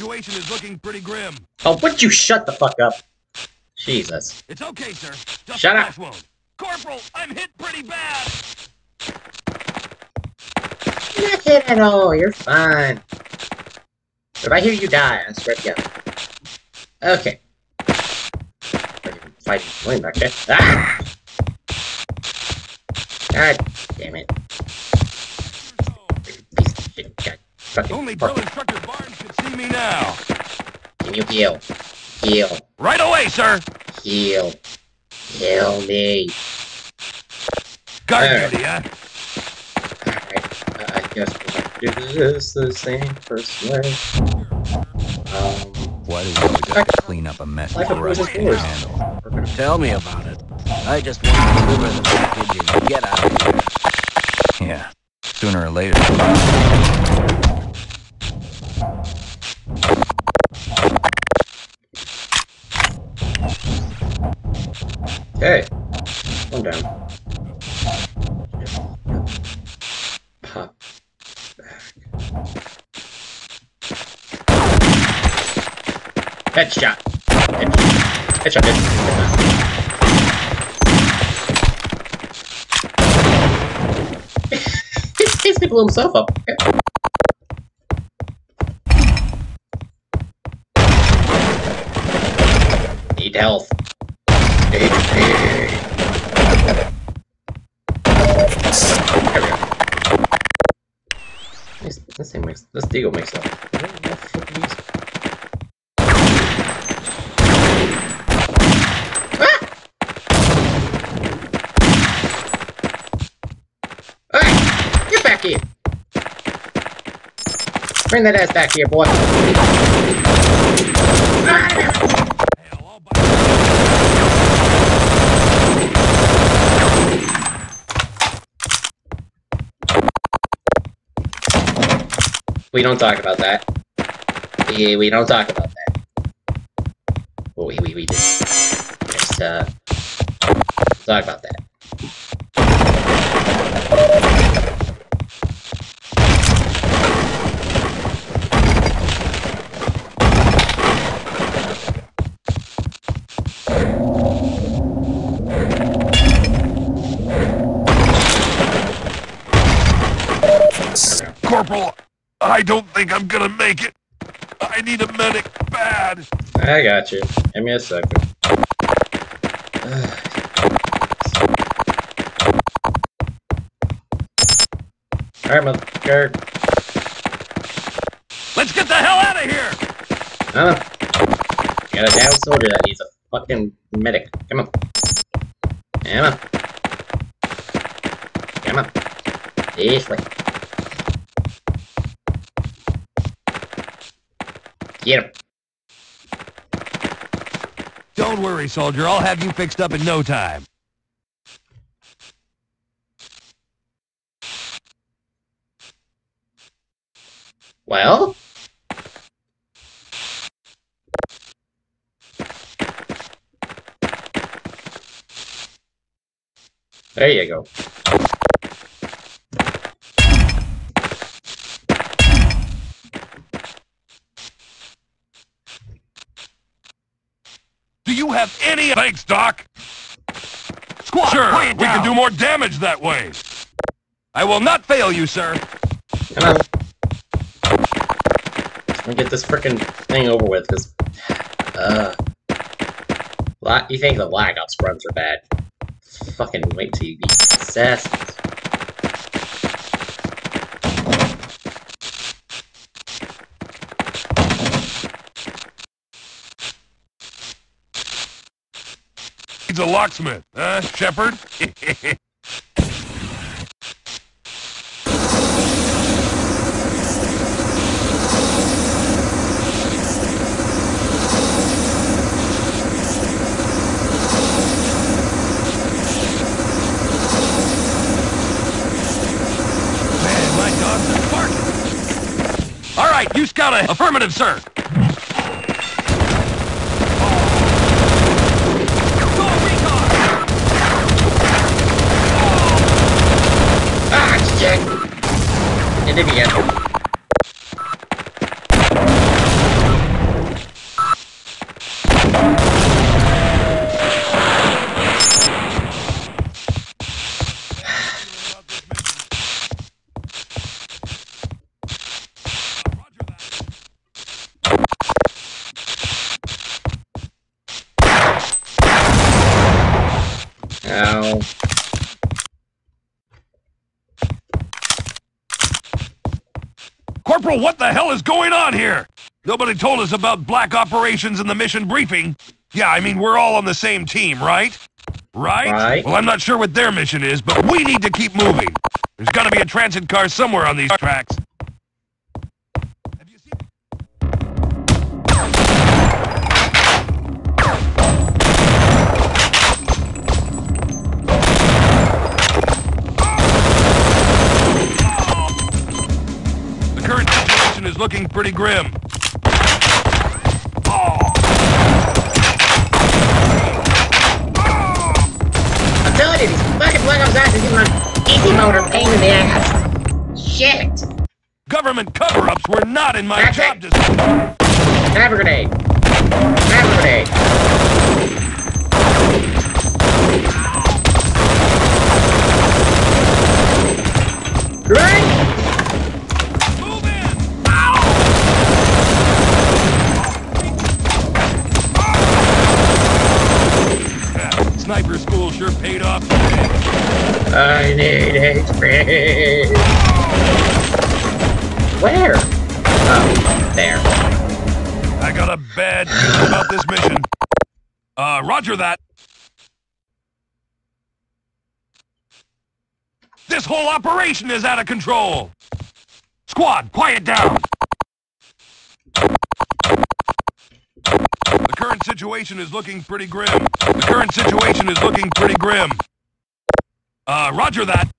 situation is looking pretty grim. Oh, would you shut the fuck up? Jesus. It's okay, sir. Just Shut up. wound. Corporal, I'm hit pretty bad. You're not hit at all. You're fine. If I hear you die, I swear to God. Okay. Fighting back there. Ah! God damn it. God. Only fuck. drill instructor Barnes can see me now. Can you heal? Heal. Right away, sir. Heal. Heal me. Guard There. duty, huh? Alright. Uh, I guess we'll have to do this the same first way. Um, Why do we always have to clean up a mess Like a before I Bruce's can handle? we're Tell me about it. I just want to deliver the package and get out of here. Yeah, sooner or later. Okay. Calm down. Pop back. Headshot. Headshot. Headshot. Headshot. he basically blew himself up. Need health. HP. There we go. This, this deagle makes up. Ah! Get back here. Bring that ass back here, boy. Ah! Hell, all by- We don't talk about that. Yeah, we don't talk about that. Well, we, we, we. Just, uh, talk about that. Corporal, I don't think I'm gonna make it. I need a medic bad. I got you. Give me a second. Alright, motherfucker. Let's get the hell out of here. Huh? Got a down soldier that needs a fucking medic. Come on. Come on. Come on. This way. Get him. Don't worry, soldier. I'll have you fixed up in no time. Well? There you go. Do you have. Thanks, Doc. Squad, sure, we can do more damage that way. I will not fail you, sir. Come on. Let me get this frickin' thing over with, because... Uh... You think the lag ops runs are bad. Fucking wait till you beat Assassins. He's a locksmith, huh, Shephard? All right, you scout a affirmative, sir. Go, recon! Ah, shit! Did it again. Ow. Corporal, what the hell is going on here? Nobody told us about black operations in the mission briefing. Yeah, I mean, we're all on the same team, right? Right? Right. Well, I'm not sure what their mission is, but we need to keep moving. There's gotta be a transit car somewhere on these tracks. Is looking pretty grim. I'm telling you, these fucking Black Ops are giving my easy motor pain in the ass. Shit! Government cover-ups were not in my That's job description. Sniper grenade! Where? Oh, there. I got a bad about this mission. Uh, roger that. This whole operation is out of control. Squad, quiet down. The current situation is looking pretty grim. The current situation is looking pretty grim. Uh, roger that.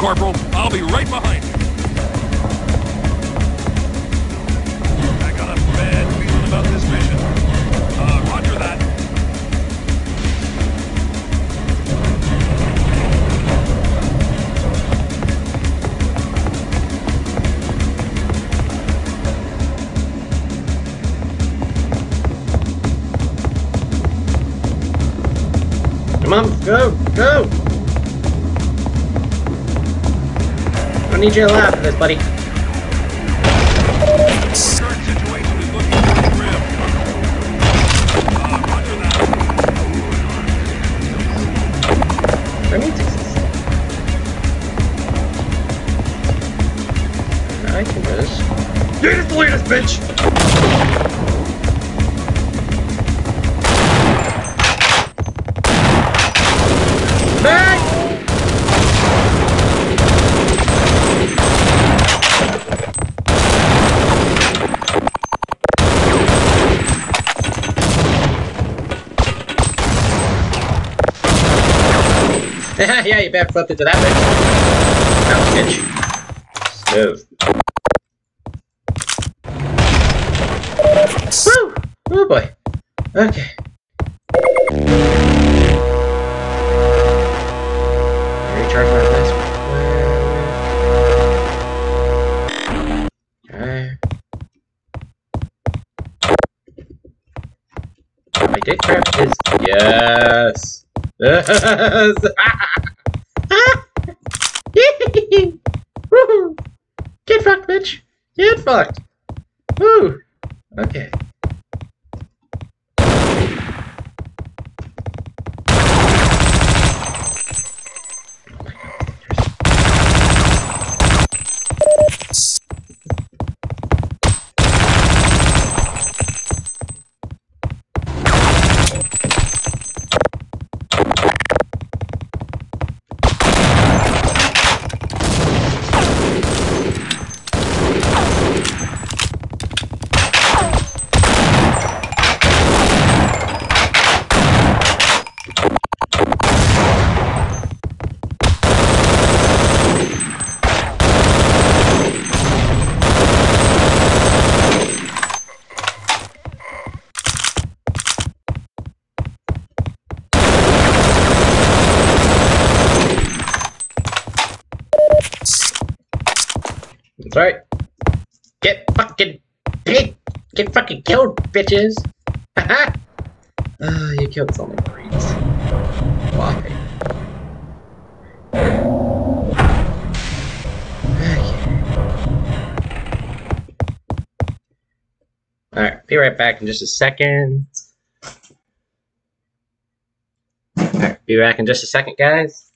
Corporal. I'll be right behind I need you to laugh at this, buddy. I can do this. You just delete this, bitch! yeah, you backflipped into that bitch. That bitch. Smooth. Woo! Oh boy. Okay. Recharge my last Okay. I did craft his. Yes. Yes. Woohoo! Get fucked, bitch. Get fucked. Woo. Okay. Bitches. Haha. Ah, you killed so many Marines. Why? Alright, be right back in just a second. Alright, be back in just a second, guys.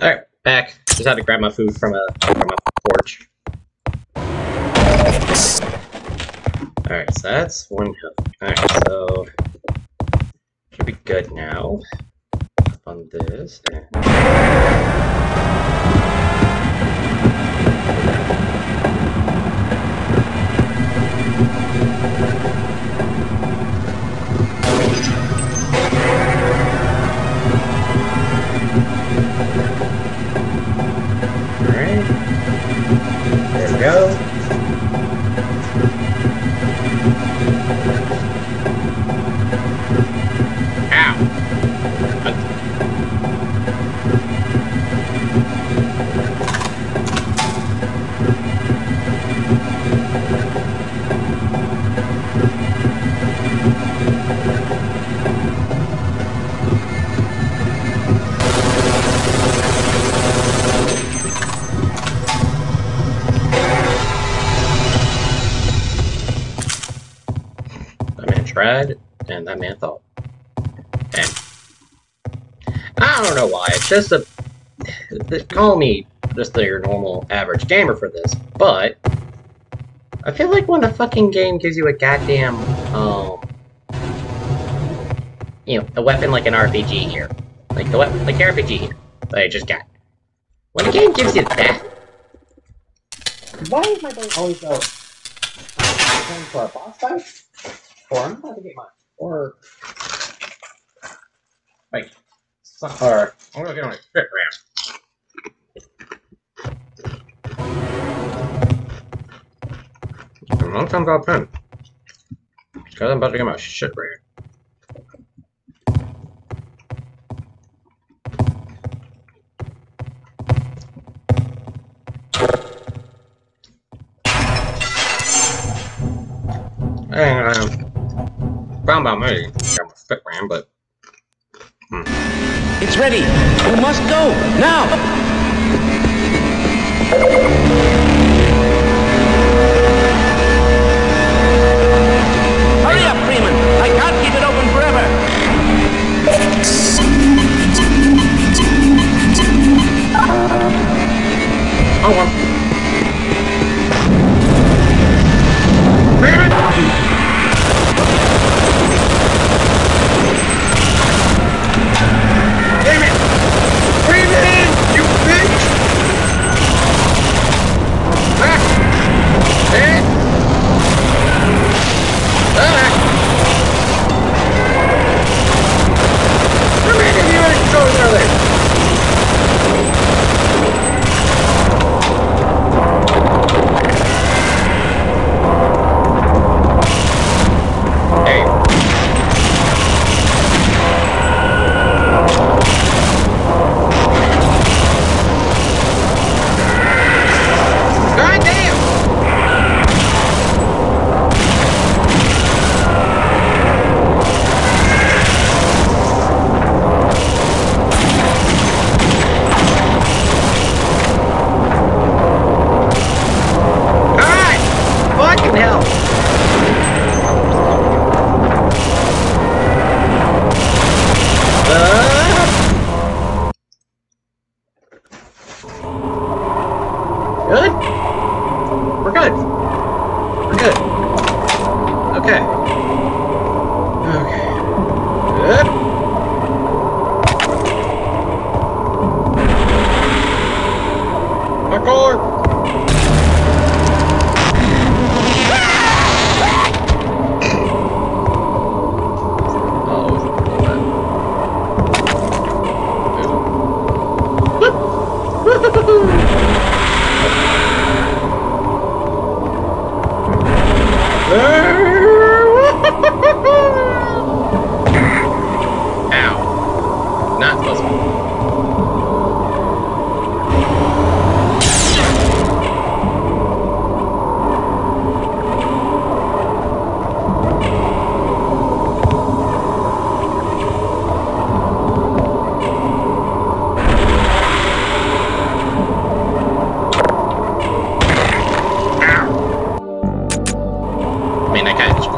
Alright, back. Just had to grab my food from a from a porch. Alright, so that's one health. Alright, so should be good now. On this. and- go. That man thought. And I don't know why. It's just a. Call me just your normal average gamer for this, but I feel like when a fucking game gives you a goddamn um, you know, a weapon like an RPG here, like the weapon, like the RPG here that I just got. When a game gives you that, Why is my brain always go going for a boss fight? Or I'm about to get my or like or I'm gonna get on a trip ramp. A long time about pen. Cause I'm about to get my shit ran. And, um, about me. Got my spit ran, but hmm. It's ready. We must go now. Parkour! I mean, I kind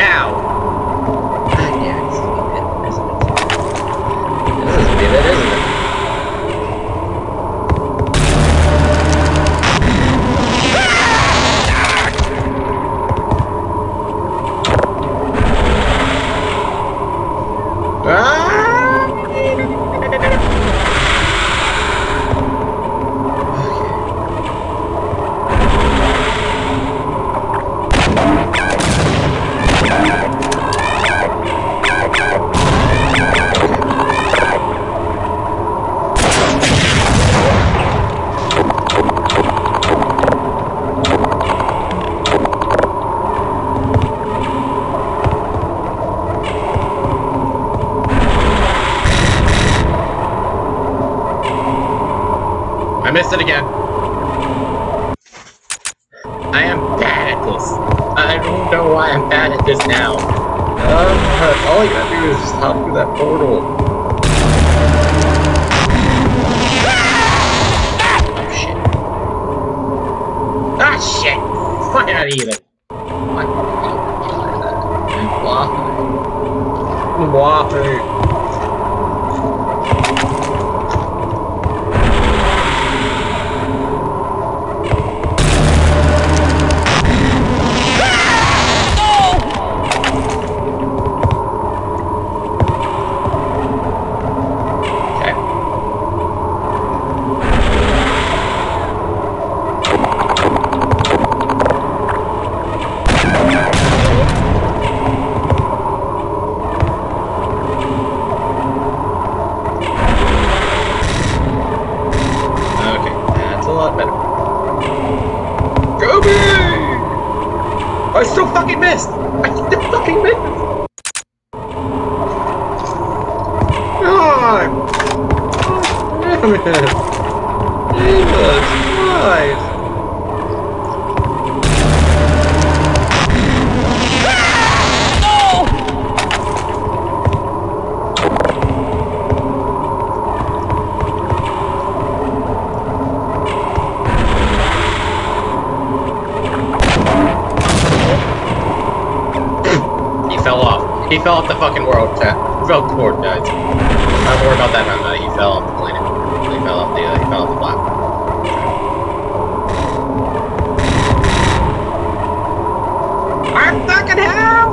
Ow. Ah, yeah, it's stupid, isn't it? This is stupid, isn't it? I missed it again. I am bad at this. I don't know why I'm bad at this now. Uh, all you gotta do is just hop through that portal. Oh shit. Ah shit! Why not even? Why? He fell off the fucking world, chat. He fell board, guys. Not worry about that, man. He fell off the planet. He fell off the, uh, he fell off the platform. I'm fucking hell!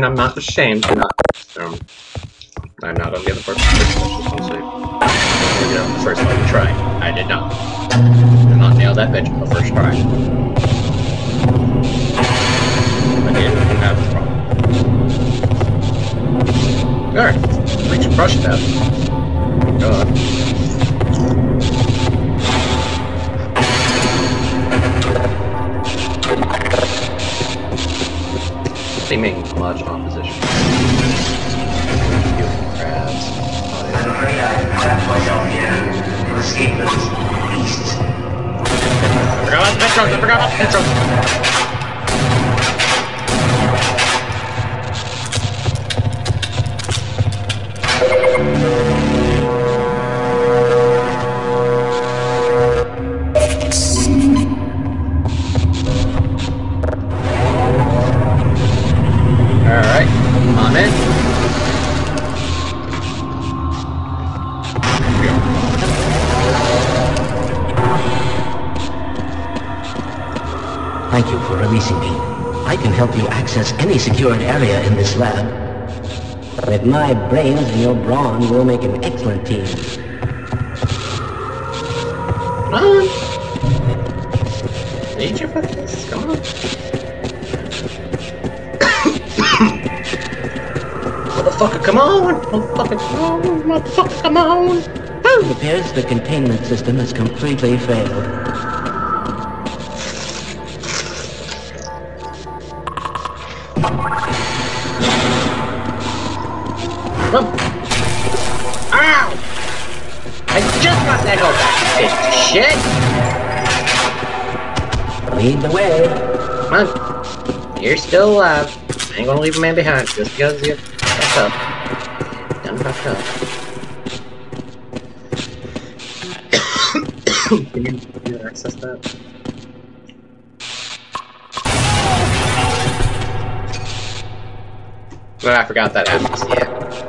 And I'm not ashamed. Um, I'm not on the other just want to say. You know, the first we tried. I did not. Did not nail that bitch on the first try. I did have a problem. Alright. We it out. God. Escape those beasts. I forgot about the Petros! I forgot about the Petros! Thank you for releasing me. I can help you access any secured area in this lab. With my brains and your brawn, we'll make an excellent team. Come on! Need you for this? Come on. Motherfucker, come on! Motherfucker, come on! Motherfucker, come on! It appears the containment system has completely failed. Lead the way. Come on. You're still alive. I ain't gonna leave a man behind just because you fucked up. Done fucked up. can, you, you access that? Well, I forgot that happens, yeah.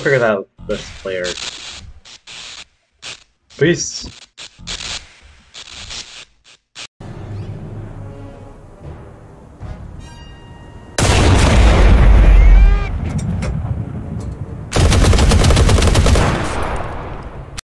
Figure that out this player. Peace.